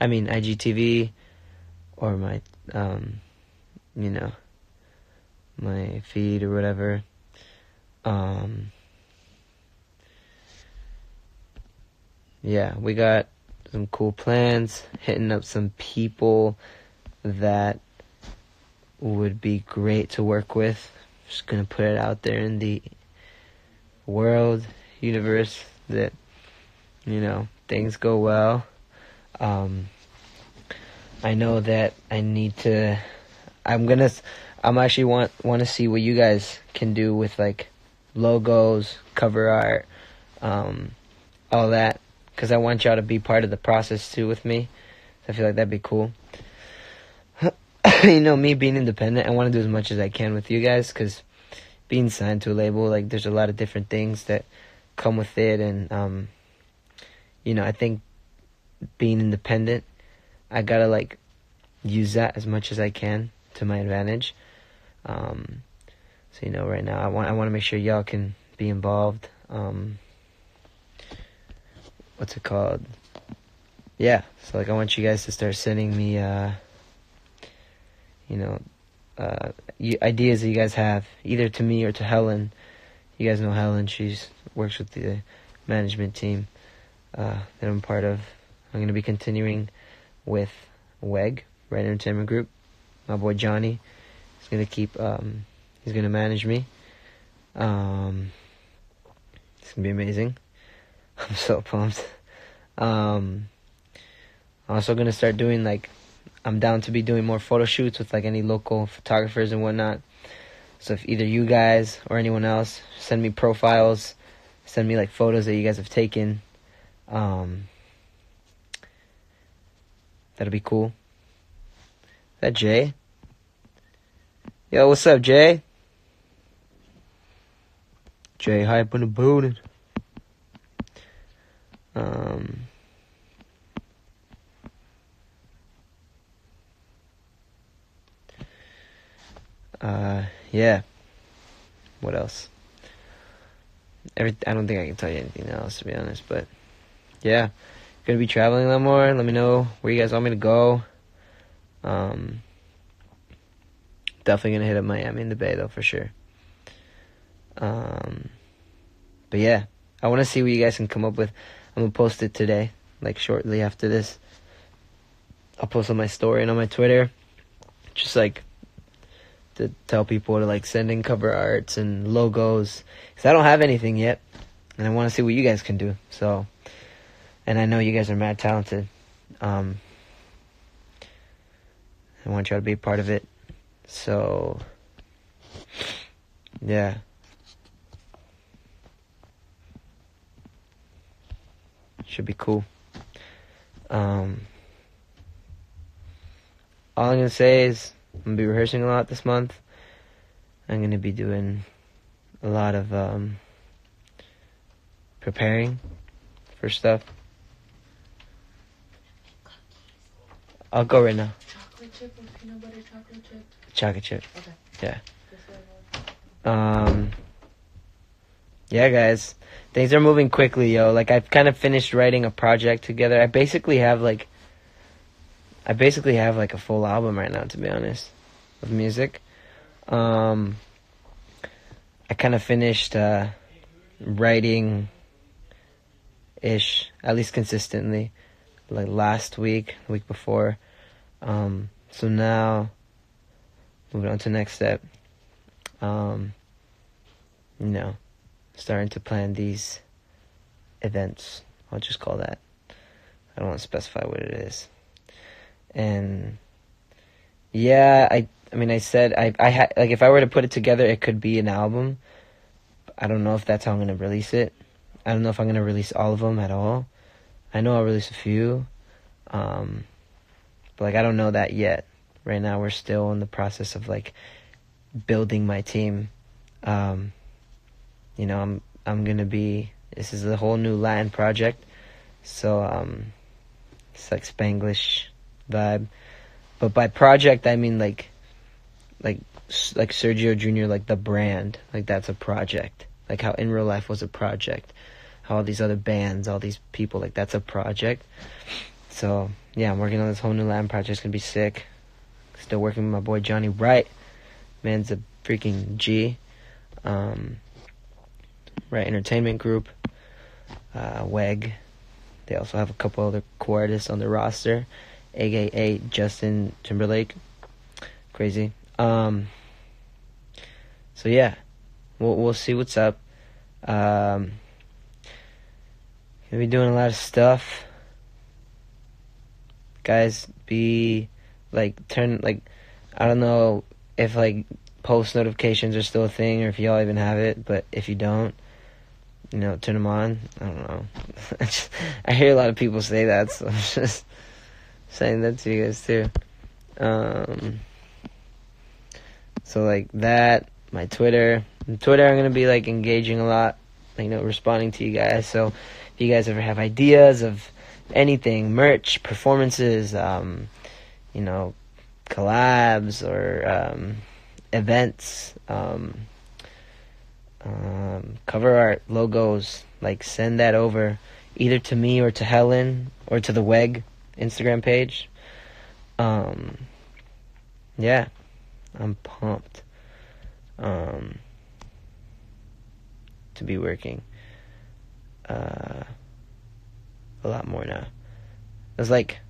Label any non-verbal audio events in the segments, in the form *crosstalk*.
I mean IGTV, or my um, you know, my feed or whatever. Um, yeah, we got some cool plans, hitting up some people that would be great to work with. Just gonna put it out there in the world, universe that you know things go well. Um, I know that I need to. I'm gonna. I'm actually want want to see what you guys can do with like logos, cover art, um, all that, because I want y'all to be part of the process too with me. I feel like that'd be cool. *laughs* you know, me being independent, I want to do as much as I can with you guys, because being signed to a label, like, there's a lot of different things that come with it, and um, you know, I think being independent, I gotta like use that as much as I can to my advantage. Um, so you know, right now I want I want to make sure y'all can be involved. Um, what's it called? Yeah, so like I want you guys to start sending me, uh, you know, uh, ideas that you guys have, either to me or to Helen. You guys know Helen; she's works with the management team uh, that I'm part of. I'm going to be continuing with WEG, Wright Entertainment Group. My boy Johnny is going to keep, um, he's going to manage me. Um, it's going to be amazing. *laughs* I'm so pumped. Um, I'm also going to start doing, like, I'm down to be doing more photo shoots with, like, any local photographers and whatnot. So if either you guys or anyone else send me profiles, send me, like, photos that you guys have taken, um, that'll be cool. Is that Jay? Yo, what's up, Jay? Jay hype in the. Um. Uh, yeah. What else? Every I don't think I can tell you anything else to be honest, but yeah, gonna be traveling a lot more. Let me know where you guys want me to go. Um, definitely gonna hit up Miami in the Bay though for sure. Um, but yeah, I want to see what you guys can come up with. I'm gonna post it today, like shortly after this. I'll post on my story and on my Twitter, just like to tell people to like send in cover arts and logos, cause I don't have anything yet, and I want to see what you guys can do. So and I know you guys are mad talented. Um, I want y'all to be a part of it. So, yeah. Should be cool. Um, all I'm gonna say is I'm gonna be rehearsing a lot this month. I'm gonna be doing a lot of um, preparing for stuff. I'll go right now. Chocolate chip or peanut butter chocolate chip? Chocolate chip. Okay. Yeah. Um. Yeah, guys, things are moving quickly, yo. Like I've kind of finished writing a project together. I basically have like. I basically have like a full album right now, to be honest, of music. Um. I kind of finished uh, writing. Ish, at least consistently like last week, the week before. Um, so now, moving on to next step. Um, you know, starting to plan these events. I'll just call that. I don't want to specify what it is. And yeah, I I mean I said I I had like if I were to put it together it could be an album. I don't know if that's how I'm to release it. I don't know if I'm to release all of them at all. I know I'll release a few, um, but like I don't know that yet. Right now, we're still in the process of like building my team. Um, you know, I'm I'm gonna be. This is a whole new Latin project, so um, it's like Spanglish vibe. But by project, I mean like, like like Sergio Jr. Like the brand, like that's a project. Like how in real life was a project all these other bands, all these people, like that's a project. So yeah, I'm working on this whole new Latin project. It's gonna be sick. Still working with my boy Johnny Wright. Man's a freaking G. Um, Wright Entertainment Group. Uh, WEG. They also have a couple other core artists on their roster, aka Justin Timberlake. Crazy. Um, so yeah, we'll we'll see what's up. Um, gonna be doing a lot of stuff. Guys, be like turn like I don't know if like post notifications are still a thing or if y'all even have it, but if you don't, you know, turn them on. I don't know. *laughs* I hear a lot of people say that, so I'm *laughs* just saying that to you guys too. Um, so like that, my Twitter, Twitter, I'm gonna be like engaging a lot, you know, responding to you guys. So you guys ever have ideas of anything, merch, performances, um, you know, collabs or um, events. Um, um, cover art, logos, like send that over either to me or to Helen or to the WEG Instagram page. Um, yeah, I'm pumped um, to be working uh, a lot more now. It was like,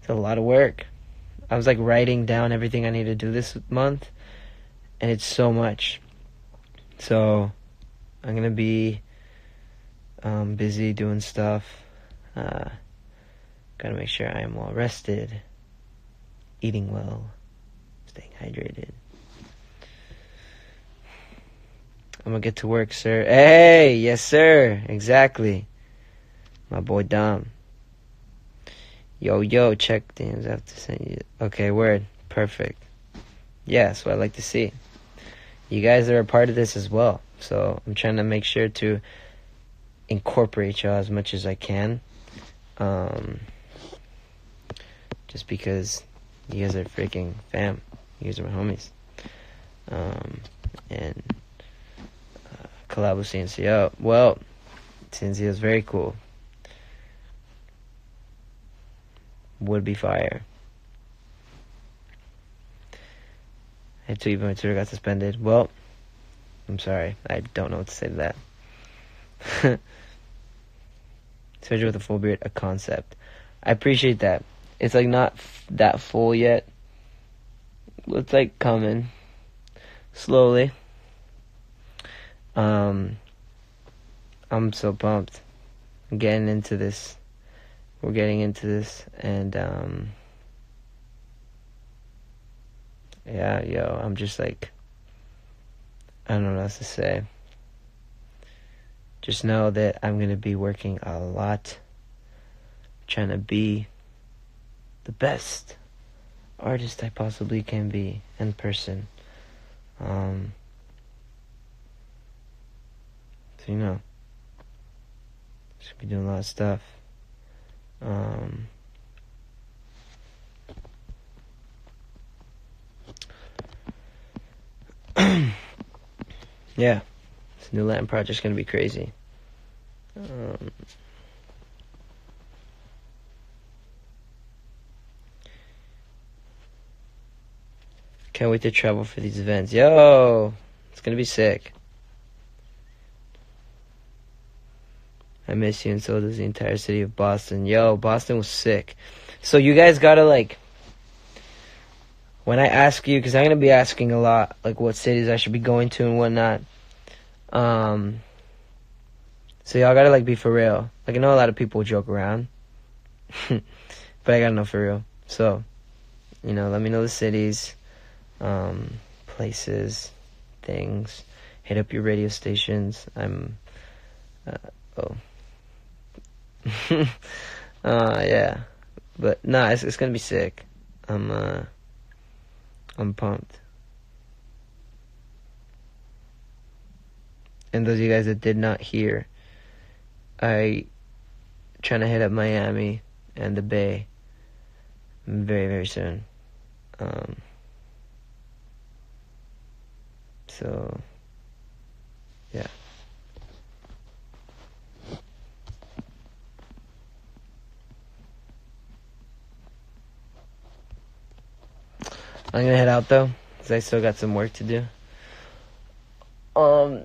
it's a lot of work. I was like writing down everything I need to do this month, and it's so much. So I'm gonna be um, busy doing stuff. Uh, gotta make sure I am well rested, eating well, staying hydrated. I'm gonna get to work, sir. Hey, yes, sir. Exactly. My boy Dom. Yo, yo, check things. I have to send you. Okay, word. Perfect. Yeah, that's what I like to see you guys are a part of this as well. So I'm trying to make sure to incorporate y'all as much as I can. Um, just because you guys are freaking fam. You guys are my homies. Um, and collab with CNCO. Well, CNCO is very cool. Would be fire. I tweeted my Twitter got suspended. Well, I'm sorry. I don't know what to say to that. *laughs* Sergio with a full beard, a concept. I appreciate that. It's like not f- that full yet. It's like coming slowly. Um, I'm so pumped. I'm getting into this. We're getting into this, and um, yeah, yo, I'm just like, I don't know what else to say. Just know that I'm going to be working a lot, trying to be the best artist I possibly can be in person. Um, so, you know, should be doing a lot of stuff. Um, *clears throat* yeah, this new Latin project's gonna be crazy. Um, can't wait to travel for these events. Yo, it's gonna be sick. I miss you, and so does the entire city of Boston. Yo, Boston was sick. So you guys gotta like when I ask you, because I'm gonna be asking a lot, like what cities I should be going to and whatnot. Um, so y'all gotta like be for real. Like I know a lot of people joke around, *laughs* but I gotta know for real. So, you know, let me know the cities, um, places, things. Hit up your radio stations. I'm, uh, oh, uh, *laughs* yeah, but nah, it's it's gonna be sick. I'm uh. I'm pumped. And those of you guys that did not hear, I trying to hit up Miami and the Bay very very soon. Um, so I'm gonna head out though, cause I still got some work to do. Um.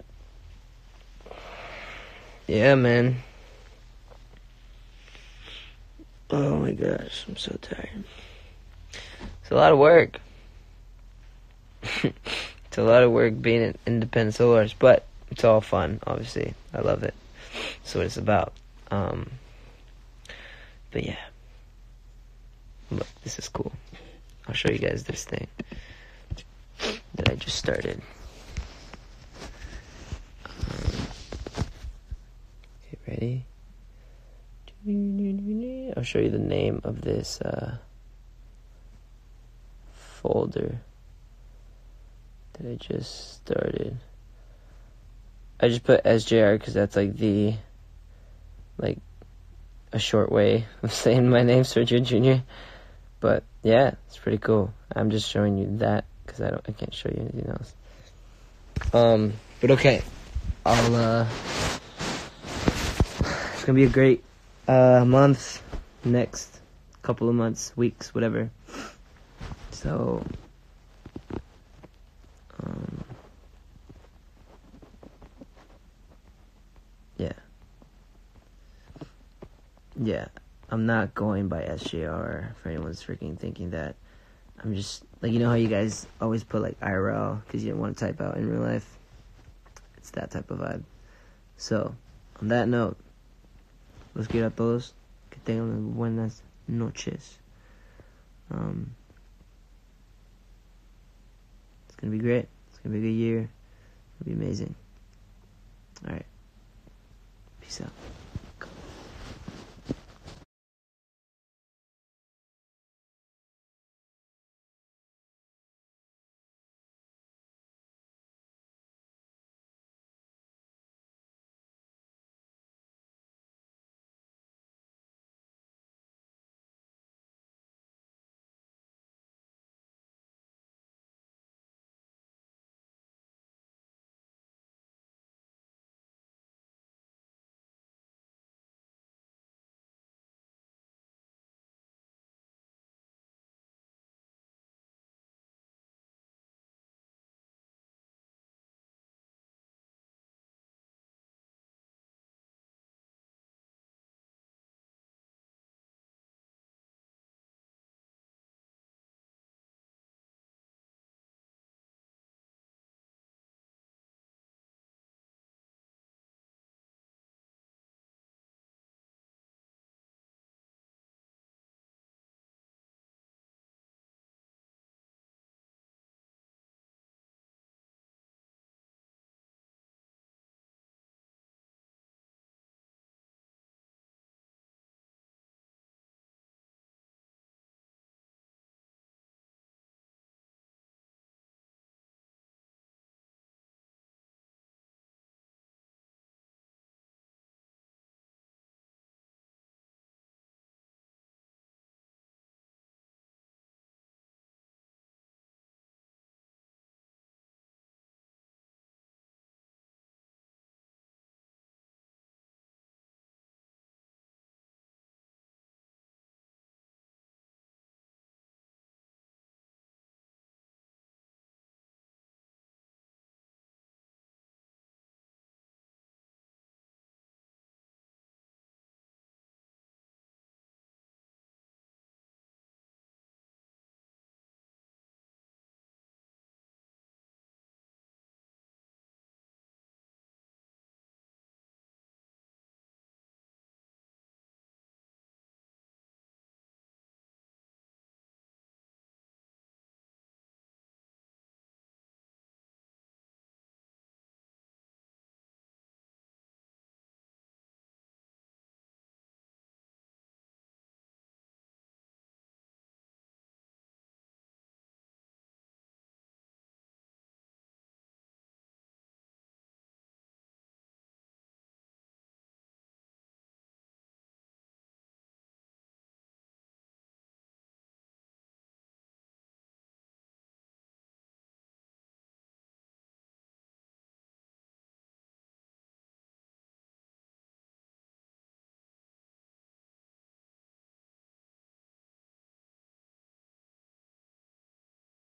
Yeah, man. Oh my gosh, I'm so tired. It's a lot of work. *laughs* it's a lot of work being an independent solo artist, but it's all fun. Obviously, I love it. That's what it's about. Um. But yeah. Look, this is cool. I'll show you guys this thing that I just started. Um, okay, ready? I'll show you the name of this uh, folder that I just started. I just put SJR because that's like the, like, a short way of *laughs* saying my name, Sergio Jr. But yeah, it's pretty cool. I'm just showing you that because I don't, I can't show you anything else. Um, but okay, I'll. uh It's gonna be a great uh month, next couple of months, weeks, whatever. So, um, yeah, yeah. I'm not going by SJR for anyone's freaking thinking that. I'm just like you know how you guys always put like IRL because you don't want to type out in real life. It's that type of vibe. So, on that note, los quiero a todos. Que tengan buenas noches. Um, it's gonna be great. It's gonna be a good year. It'll be amazing. All right. Peace out.